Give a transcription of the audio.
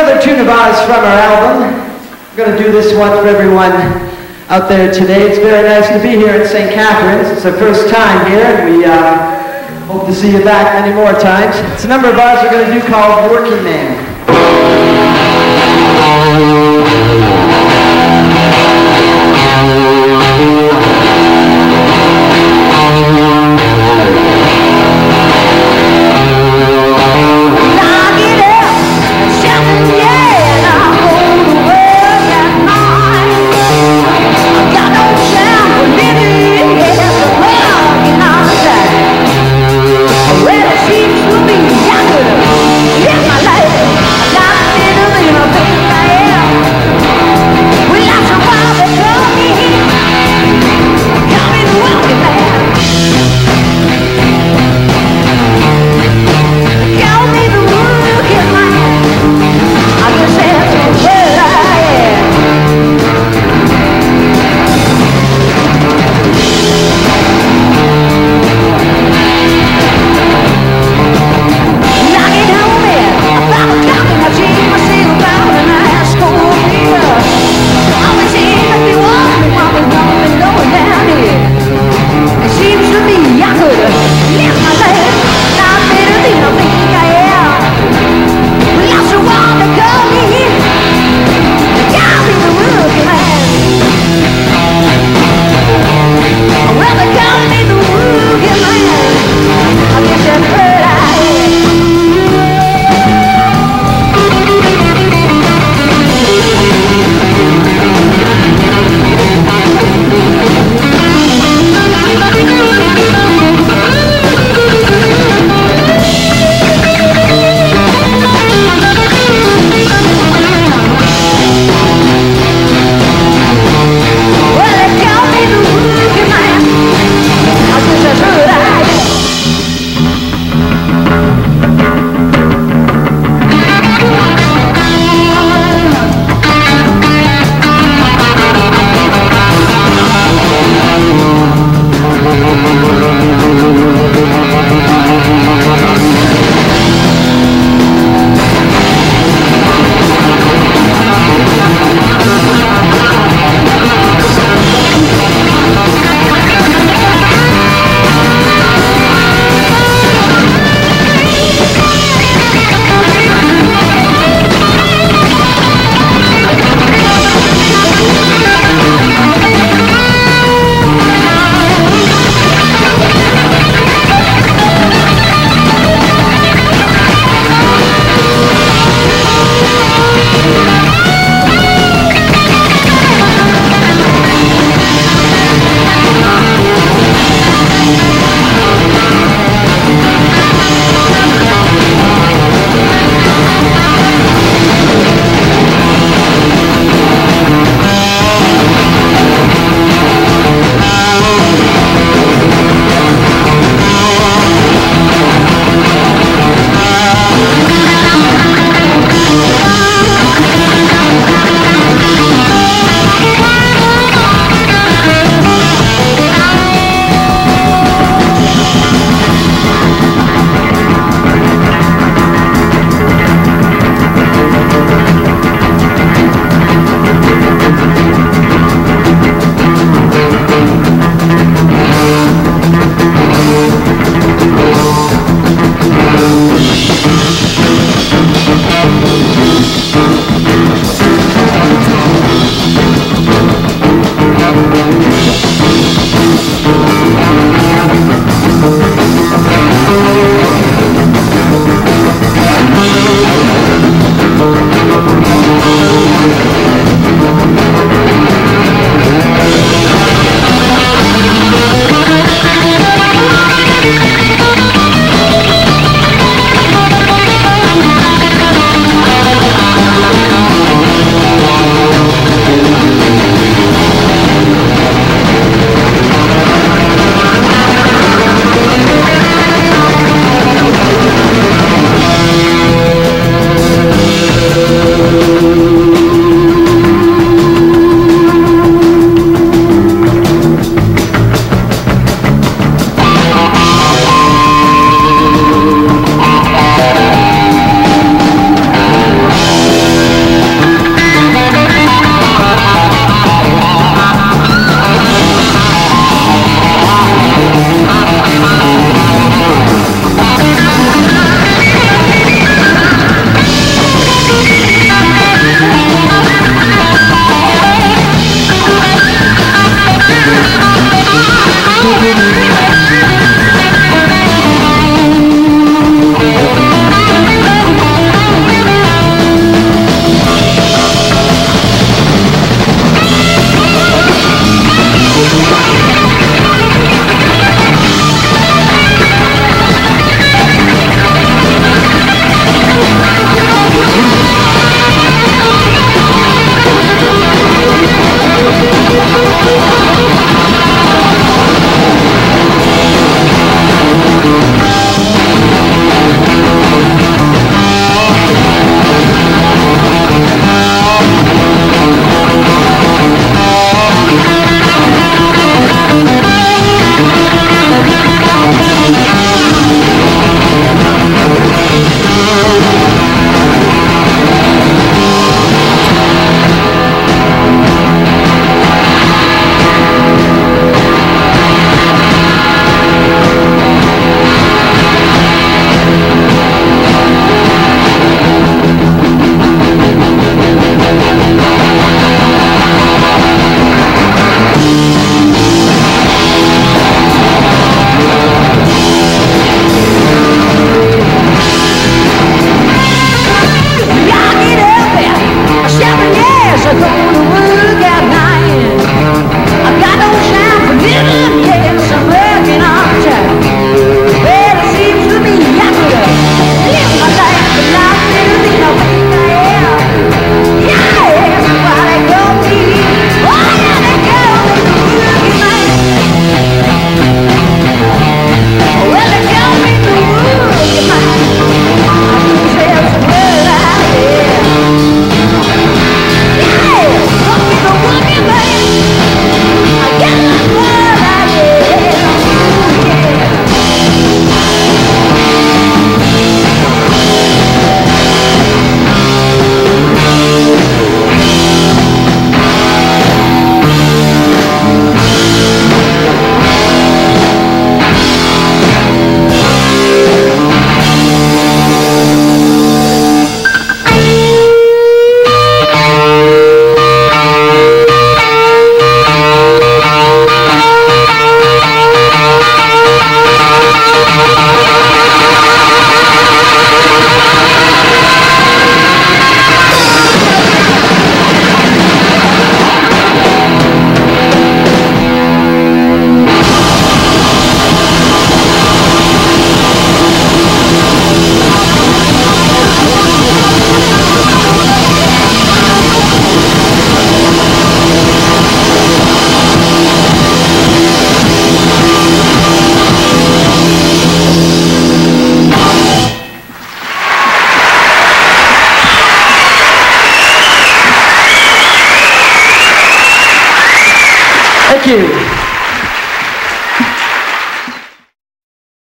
another tune of ours from our album. I'm going to do this one for everyone out there today. It's very nice to be here in St. Catharines. It's our first time here, and we uh, hope to see you back many more times. It's a number of ours we're going to do called Working Man.